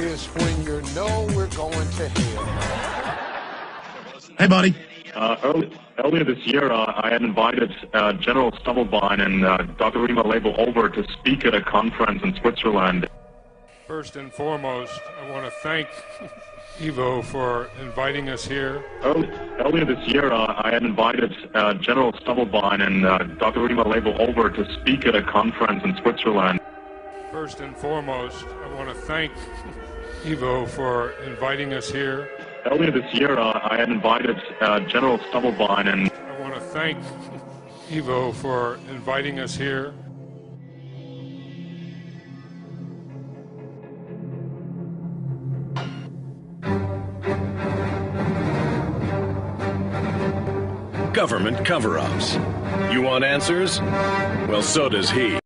is when you're know we're going to hell. Hey, buddy. Uh, early, earlier this year, uh, I had invited uh, General Stubblebine and uh, Dr. Rima Laibow over to speak at a conference in Switzerland. First and foremost, I want to thank Ivo for inviting us here. Early, earlier this year, uh, I had invited uh, General Stubblebine and uh, Dr. Rima Laibow over to speak at a conference in Switzerland. First and foremost, I want to thank Ivo for inviting us here. Earlier this year, uh, I had invited uh, General Stubblebine and I want to thank Ivo for inviting us here. Government cover ups. You want answers? Well, so does he.